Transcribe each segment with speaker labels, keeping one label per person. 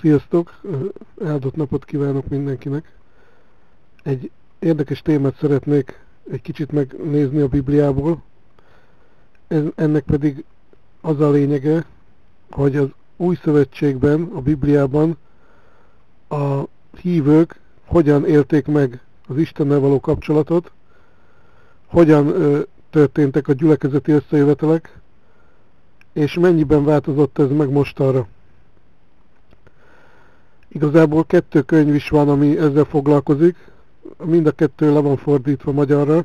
Speaker 1: Sziasztok! Áldott napot kívánok mindenkinek! Egy érdekes témát szeretnék egy kicsit megnézni a Bibliából. Ennek pedig az a lényege, hogy az új szövetségben, a Bibliában a hívők hogyan élték meg az Istennel való kapcsolatot, hogyan történtek a gyülekezeti összejövetelek, és mennyiben változott ez meg mostanra. Igazából kettő könyv is van, ami ezzel foglalkozik. Mind a kettő le van fordítva magyarra.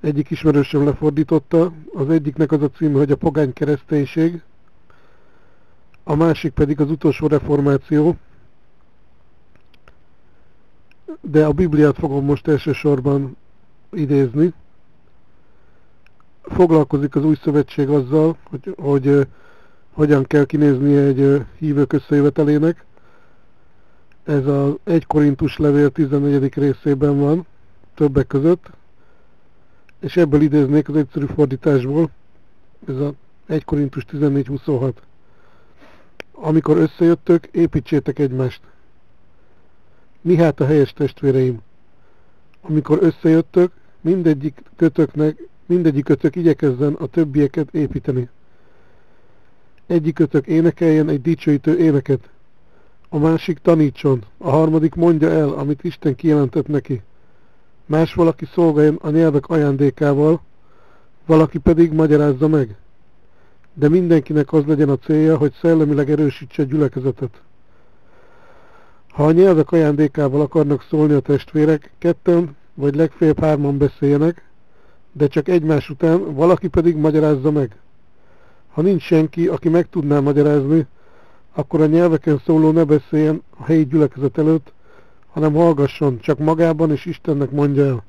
Speaker 1: Egyik ismerősöm lefordította, az egyiknek az a címe, hogy a pogány kereszténység, a másik pedig az utolsó reformáció. De a Bibliát fogom most elsősorban idézni. Foglalkozik az új szövetség azzal, hogy, hogy, hogy hogyan kell kinéznie egy hívők összejövetelének, ez az 1 Korintus levél 14. részében van, többek között, és ebből idéznék az egyszerű fordításból, ez a 1 Korintus 14.26. Amikor összejöttök, építsétek egymást. Mi hát a helyes testvéreim? Amikor összejöttök, mindegyik kötöknek, mindegyik kötök igyekezzen a többieket építeni. Egyik kötök énekeljen egy dicsőítő éneket, a másik tanítson, a harmadik mondja el, amit Isten kijelentett neki. Más valaki szolgáljon a nyelvek ajándékával, valaki pedig magyarázza meg. De mindenkinek az legyen a célja, hogy szellemileg erősítse a gyülekezetet. Ha a nyelvek ajándékával akarnak szólni a testvérek, ketten vagy legfeljebb hárman beszéljenek, de csak egymás után valaki pedig magyarázza meg. Ha nincs senki, aki meg tudná magyarázni, akkor a nyelveken szóló ne beszéljen a helyi gyülekezet előtt, hanem hallgasson, csak magában és Istennek mondja el.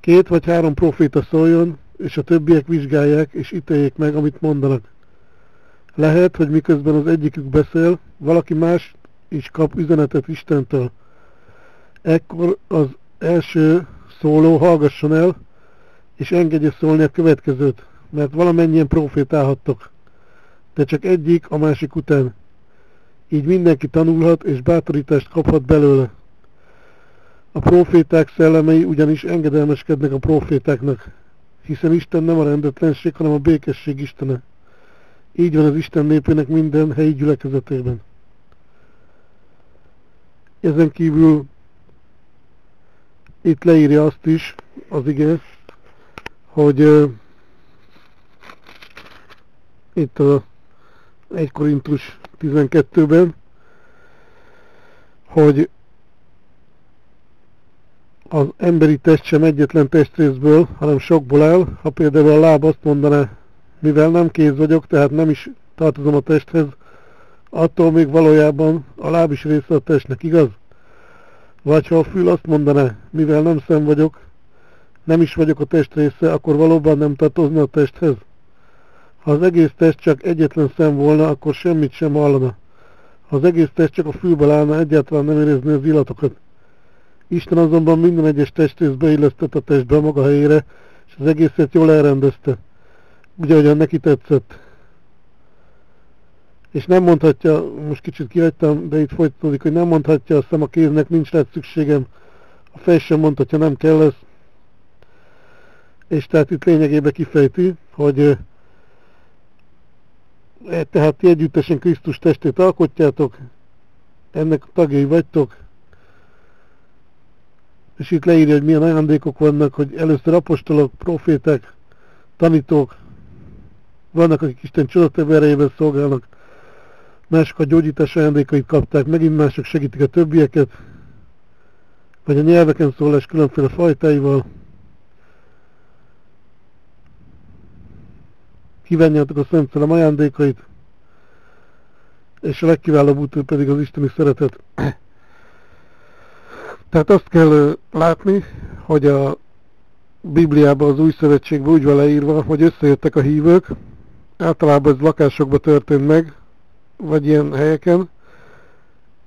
Speaker 1: Két vagy három proféta szóljon, és a többiek vizsgálják és ítéljék meg, amit mondanak. Lehet, hogy miközben az egyikük beszél, valaki más is kap üzenetet Istentől. Ekkor az első szóló hallgasson el, és engedje szólni a következőt, mert valamennyien profétálhattok de csak egyik a másik után. Így mindenki tanulhat és bátorítást kaphat belőle. A proféták szellemei ugyanis engedelmeskednek a profétáknak, hiszen Isten nem a rendetlenség, hanem a békesség Istene. Így van az Isten népének minden helyi gyülekezetében. Ezen kívül itt leírja azt is az ige, hogy uh, itt a 1 Korintus 12-ben, hogy az emberi test sem egyetlen testrészből, hanem sokból áll. Ha például a láb azt mondaná, mivel nem kéz vagyok, tehát nem is tartozom a testhez, attól még valójában a láb is része a testnek, igaz? Vagy ha a fül azt mondaná, mivel nem szem vagyok, nem is vagyok a test része, akkor valóban nem tartozna a testhez. Ha az egész test csak egyetlen szem volna, akkor semmit sem hallana. Ha az egész test csak a fülbe állna, egyáltalán nem érezni az illatokat. Isten azonban minden egyes testrész beillesztett a testbe a maga helyére, és az egészet jól elrendezte. Ugye, ahogyan neki tetszett. És nem mondhatja, most kicsit kihagytam, de itt folytatódik, hogy nem mondhatja a szem a kéznek, nincs rá szükségem. A fej sem mondhatja, nem kell lesz. És tehát itt lényegében kifejti, hogy tehát ti együttesen Krisztus testét alkotjátok, ennek tagjai vagytok, és itt leírja, hogy milyen ajándékok vannak, hogy először apostolok, profétek, tanítók, vannak, akik Isten csodatevő szolgálnak, mások a gyógyítás ajándékait kapták, megint mások segítik a többieket, vagy a nyelveken szólás különféle fajtáival, kívánjátok a Szent Szellem ajándékait, és a legkiválóbb út pedig az Isteni szeretet. Tehát azt kell látni, hogy a Bibliában, az Új Szövetségben úgy van leírva, hogy összejöttek a hívők, általában ez lakásokban történt meg, vagy ilyen helyeken.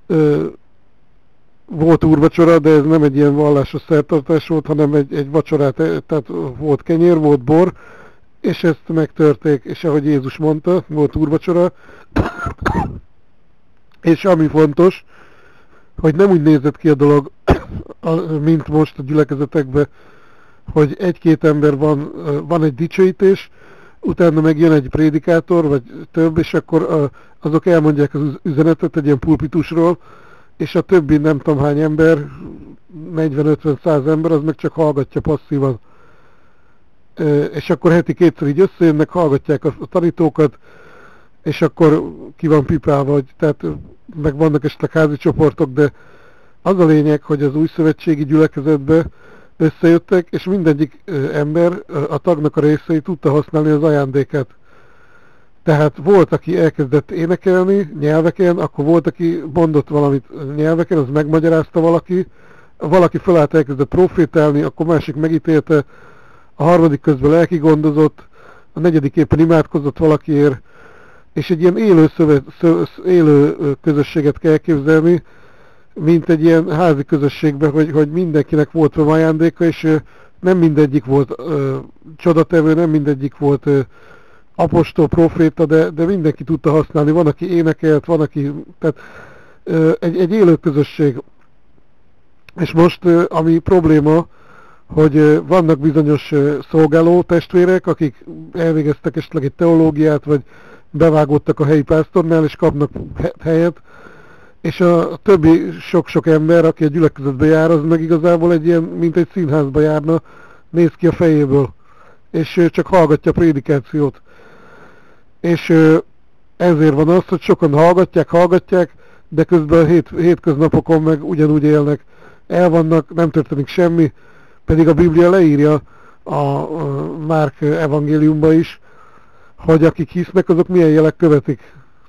Speaker 1: Ö, volt úrvacsora, de ez nem egy ilyen vallásos szertartás volt, hanem egy, egy vacsorát, tehát volt kenyér, volt bor, és ezt megtörték, és ahogy Jézus mondta, volt úrvacsora, és ami fontos, hogy nem úgy nézett ki a dolog, mint most a gyülekezetekben, hogy egy-két ember van, van egy dicsőítés, utána meg jön egy prédikátor, vagy több, és akkor azok elmondják az üzenetet egy ilyen pulpitusról, és a többi nem tudom hány ember, 40-50-100 ember, az meg csak hallgatja passzívan. És akkor heti kétszer így összejönnek, hallgatják a tanítókat, és akkor ki van pipálva, vagy, tehát meg vannak esetleg házi csoportok, de az a lényeg, hogy az új szövetségi gyülekezetbe összejöttek, és mindegyik ember, a tagnak a részei tudta használni az ajándéket. Tehát volt, aki elkezdett énekelni nyelveken, akkor volt, aki mondott valamit nyelveken, az megmagyarázta valaki, valaki felállt elkezdett profétálni, akkor másik megítélte, a harmadik közben lelki gondozott, a negyedik éppen imádkozott valakiért, és egy ilyen élő, szövet, szö, élő közösséget kell képzelni, mint egy ilyen házi közösségben, hogy, hogy mindenkinek volt valami ajándéka, és nem mindegyik volt ö, csodatevő, nem mindegyik volt ö, apostol, proféta, de, de mindenki tudta használni. Van, aki énekelt, van, aki... Tehát ö, egy, egy élő közösség. És most, ö, ami probléma, hogy vannak bizonyos szolgáló testvérek, akik elvégeztek esetleg egy teológiát, vagy bevágódtak a helyi pásztornál, és kapnak helyet, és a többi sok-sok ember, aki a gyülekezetbe jár, az meg igazából egy ilyen, mint egy színházba járna, néz ki a fejéből, és csak hallgatja a prédikációt. És ezért van az, hogy sokan hallgatják, hallgatják, de közben a hét, hétköznapokon meg ugyanúgy élnek. El vannak, nem történik semmi, pedig a Biblia leírja a, Márk evangéliumba is, hogy akik hisznek, azok milyen jelek követik.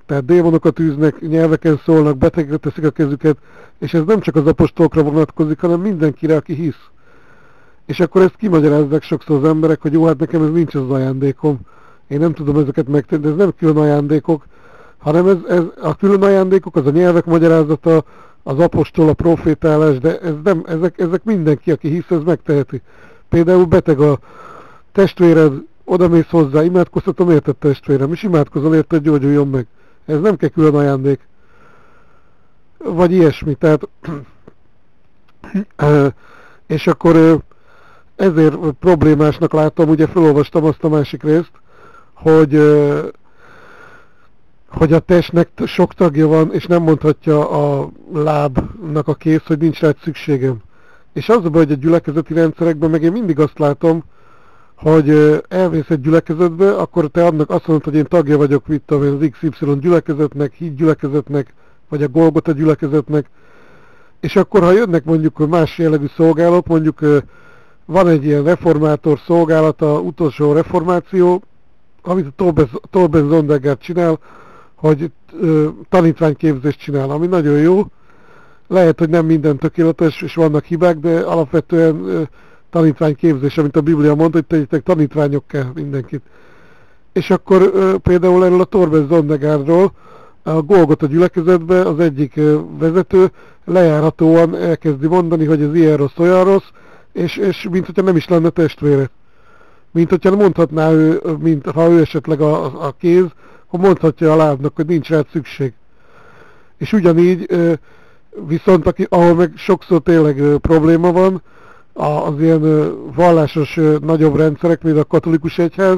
Speaker 1: Tehát démonokat űznek, nyelveken szólnak, betegre teszik a kezüket, és ez nem csak az apostolokra vonatkozik, hanem mindenkire, aki hisz. És akkor ezt kimagyarázzák sokszor az emberek, hogy jó, hát nekem ez nincs az ajándékom. Én nem tudom ezeket megtenni, de ez nem külön ajándékok, hanem ez, ez a külön ajándékok, az a nyelvek magyarázata, az apostol, a profétálás, de ez nem, ezek, ezek mindenki, aki hisz, ez megteheti. Például beteg a testvéred, oda mész hozzá, imádkoztatom érted testvérem, és imádkozol érted, gyógyuljon meg. Ez nem kell külön ajándék. Vagy ilyesmi, tehát és akkor ezért problémásnak láttam, ugye felolvastam azt a másik részt, hogy hogy a testnek sok tagja van, és nem mondhatja a lábnak a kész, hogy nincs rá szükségem. És az a baj, hogy a gyülekezeti rendszerekben meg én mindig azt látom, hogy elvész egy gyülekezetbe, akkor te annak azt mondod, hogy én tagja vagyok, mit tudom az XY gyülekezetnek, híd gyülekezetnek, vagy a Golgota gyülekezetnek, és akkor, ha jönnek mondjuk más jellegű szolgálat, mondjuk van egy ilyen reformátor szolgálata, utolsó reformáció, amit a Torben Zondegger csinál, hogy tanítványképzést csinál, ami nagyon jó. Lehet, hogy nem minden tökéletes, és vannak hibák, de alapvetően tanítványképzés, amit a Biblia mond, hogy tegyetek tanítványokká mindenkit. És akkor például erről a Torben Zondegárról, a Golgot a gyülekezetbe az egyik vezető lejáratóan elkezdi mondani, hogy ez ilyen rossz, olyan rossz, és, és mint hogyha nem is lenne testvére. Mint hogyha mondhatná ő, mint ha ő esetleg a, a kéz, akkor mondhatja a lábnak, hogy nincs rá szükség. És ugyanígy, viszont aki, ahol meg sokszor tényleg probléma van, az ilyen vallásos nagyobb rendszerek, mint a katolikus egyház,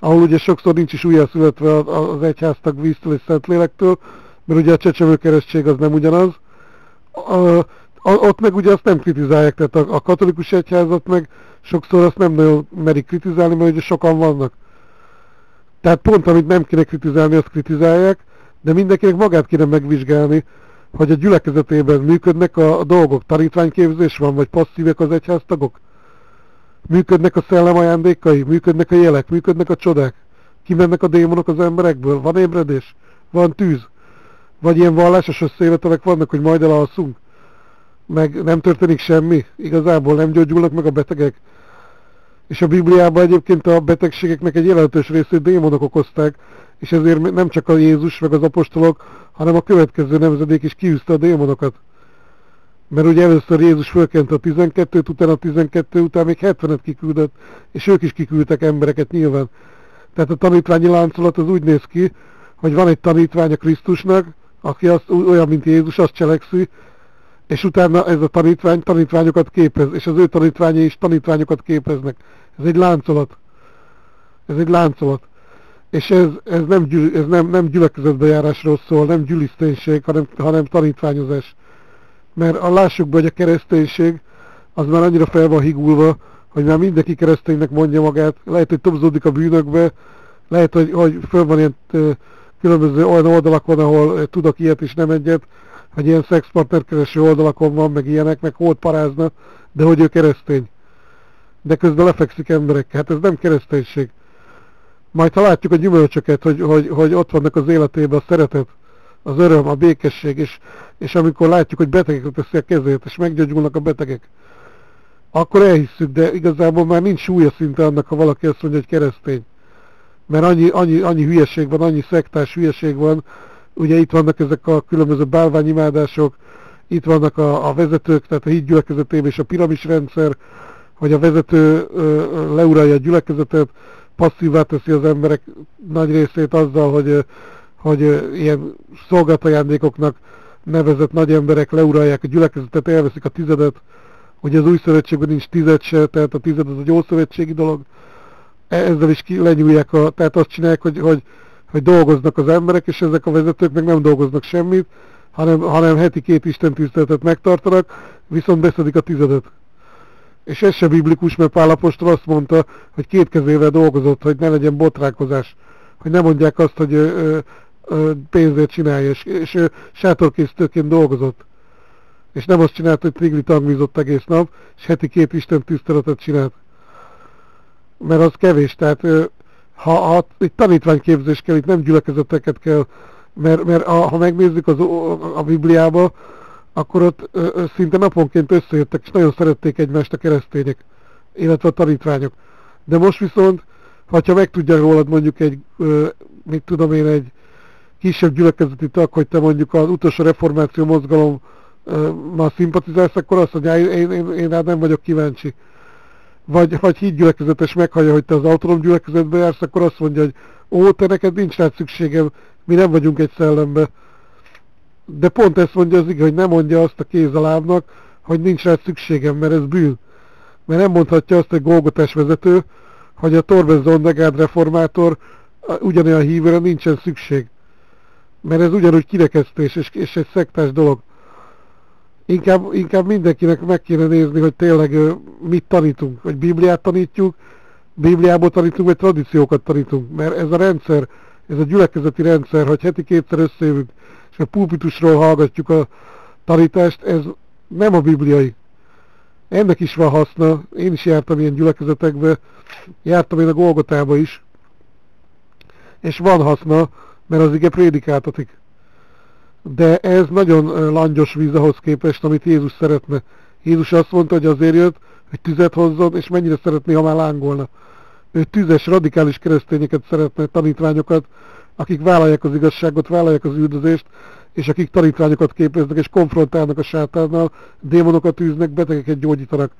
Speaker 1: ahol ugye sokszor nincs is újjászületve az egyháztag víztől és szentlélektől, mert ugye a csecsemőkeresztség az nem ugyanaz. A, ott meg ugye azt nem kritizálják, tehát a, a katolikus egyházat meg sokszor azt nem nagyon merik kritizálni, mert ugye sokan vannak. Tehát pont amit nem kéne kritizálni, azt kritizálják, de mindenkinek magát kéne megvizsgálni, hogy a gyülekezetében működnek a, a dolgok, tanítványképzés van, vagy passzívek az egyháztagok? Működnek a szellem ajándékai, működnek a jelek, működnek a csodák, kimennek a démonok az emberekből, van ébredés, van tűz, vagy ilyen vallásos összejövetelek vannak, hogy majd elalszunk, meg nem történik semmi, igazából nem gyógyulnak meg a betegek. És a Bibliában egyébként a betegségeknek egy jelentős részét démonok okozták, és ezért nem csak a Jézus meg az apostolok, hanem a következő nemzedék is kiűzte a démonokat. Mert ugye először Jézus fölkent a 12-t, utána a 12 után még 70-et kiküldött, és ők is kiküldtek embereket nyilván. Tehát a tanítványi láncolat az úgy néz ki, hogy van egy tanítvány a Krisztusnak, aki azt, olyan, mint Jézus, azt cselekszi, és utána ez a tanítvány tanítványokat képez, és az ő tanítványai is tanítványokat képeznek. Ez egy láncolat. Ez egy láncolat. És ez, ez, nem, gyűl, ez nem, nem gyülekezetbejárásról szól, nem gyüliszténység, hanem, hanem tanítványozás. Mert a lássuk be, hogy a kereszténység az már annyira fel van higulva, hogy már mindenki kereszténynek mondja magát, lehet, hogy tobzódik a bűnökbe, lehet, hogy, hogy föl van ilyen különböző olyan oldalakon, ahol tudok ilyet is nem egyet, hogy ilyen szexpartnerkereső oldalakon van, meg ilyenek, meg hót parázna, de hogy ő keresztény. De közben lefekszik emberek. Hát ez nem kereszténység. Majd ha látjuk a gyümölcsöket, hogy, hogy, hogy ott vannak az életében a szeretet, az öröm, a békesség, és, és amikor látjuk, hogy betegekre teszi a kezét, és meggyógyulnak a betegek, akkor elhisszük, de igazából már nincs súlya szinte annak, ha valaki azt mondja, hogy keresztény. Mert annyi, annyi, annyi hülyeség van, annyi szektás hülyeség van, ugye itt vannak ezek a különböző bálványimádások, itt vannak a, a vezetők, tehát a híd gyülekezetében és a piramisrendszer, hogy a vezető ö, leuralja a gyülekezetet, passzívá teszi az emberek nagy részét azzal, hogy, hogy ilyen szolgáltajándékoknak nevezett nagy emberek leuralják a gyülekezetet, elveszik a tizedet, hogy az új szövetségben nincs tized se, tehát a tized az egy ószövetségi dolog, e, ezzel is ki, lenyúlják, a, tehát azt csinálják, hogy, hogy, hogy dolgoznak az emberek, és ezek a vezetők meg nem dolgoznak semmit, hanem, hanem heti két Isten tiszteletet megtartanak, viszont beszedik a tizedet. És ez se biblikus, mert Pálapostól azt mondta, hogy két kezével dolgozott, hogy ne legyen botránkozás. Hogy ne mondják azt, hogy ö, ö, pénzért csinálja, és, és ő sátorkészítőként dolgozott. És nem azt csinált, hogy trigli tangvízott egész nap, és heti két Isten tiszteletet csinált. Mert az kevés, tehát ö, ha, ha egy tanítványképzés kell, itt nem gyülekezeteket kell, mert, mert a, ha megnézzük az, a, a Bibliába, akkor ott ö, ö, szinte naponként összejöttek, és nagyon szerették egymást a keresztények, illetve a tanítványok. De most viszont, ha megtudja rólad mondjuk egy, ö, mit tudom én, egy kisebb gyülekezeti tag, hogy te mondjuk az utolsó reformáció mozgalom már szimpatizálsz, akkor azt mondja, én, én, én, én nem vagyok kíváncsi. Vagy, vagy híd gyülekezetes meghallja, hogy te az autonóm gyülekezetbe jársz, akkor azt mondja, hogy ó, te neked nincs rá szükségem, mi nem vagyunk egy szellembe de pont ezt mondja az ige, hogy nem mondja azt a kéz a lábnak, hogy nincs rá szükségem, mert ez bűn. Mert nem mondhatja azt egy Golgotás vezető, hogy a Torben Zondegád reformátor ugyanolyan hívőre nincsen szükség. Mert ez ugyanúgy kirekesztés és, és egy szektás dolog. Inkább, inkább mindenkinek meg kéne nézni, hogy tényleg mit tanítunk, hogy Bibliát tanítjuk, Bibliából tanítunk, vagy tradíciókat tanítunk. Mert ez a rendszer, ez a gyülekezeti rendszer, hogy heti kétszer összejövünk, és a pulpitusról hallgatjuk a tanítást, ez nem a bibliai. Ennek is van haszna, én is jártam ilyen gyülekezetekbe, jártam én a Golgotába is, és van haszna, mert az ige prédikáltatik. De ez nagyon langyos víz ahhoz képest, amit Jézus szeretne. Jézus azt mondta, hogy azért jött, hogy tüzet hozzon, és mennyire szeretné, ha már lángolna. Ő tüzes, radikális keresztényeket szeretne, tanítványokat, akik vállalják az igazságot, vállalják az üldözést, és akik tanítványokat képeznek, és konfrontálnak a sátánnal, démonokat űznek, betegeket gyógyítanak.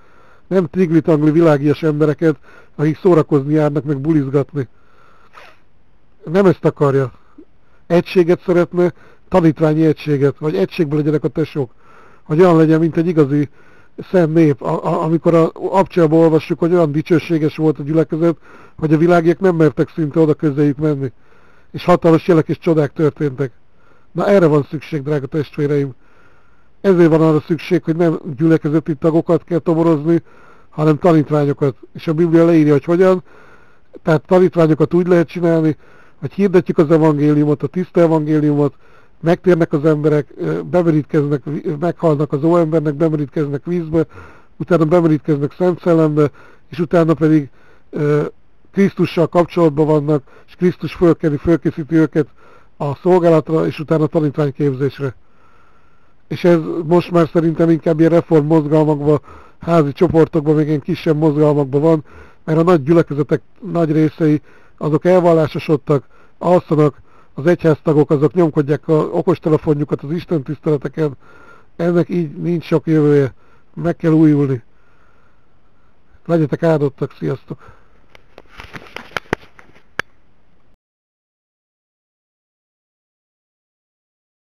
Speaker 1: Nem tigli-tangli világias embereket, akik szórakozni járnak, meg bulizgatni. Nem ezt akarja. Egységet szeretne, tanítványi egységet, vagy egységben legyenek a tesók. Hogy olyan legyen, mint egy igazi szent nép. A, a, amikor a abcsába olvassuk, hogy olyan dicsőséges volt a gyülekezet, hogy a világiek nem mertek szinte oda közéjük menni és hatalmas jelek és csodák történtek. Na erre van szükség, drága testvéreim. Ezért van arra szükség, hogy nem gyülekezeti tagokat kell toborozni, hanem tanítványokat. És a Biblia leírja, hogy hogyan. Tehát tanítványokat úgy lehet csinálni, hogy hirdetjük az evangéliumot, a tiszta evangéliumot, megtérnek az emberek, bemerítkeznek, meghalnak az óembernek, bemerítkeznek vízbe, utána bemerítkeznek Szent Szellembe, és utána pedig Krisztussal kapcsolatban vannak, és Krisztus fölkeni, fölkészíti őket a szolgálatra, és utána tanítványképzésre. És ez most már szerintem inkább ilyen reform mozgalmakban, házi csoportokban, még ilyen kisebb mozgalmakban van, mert a nagy gyülekezetek nagy részei, azok elvallásosodtak, alszanak, az egyháztagok azok nyomkodják a okostelefonjukat az Isten tiszteleteken, ennek így nincs sok jövője. Meg kell újulni. Legyetek áldottak, sziasztok!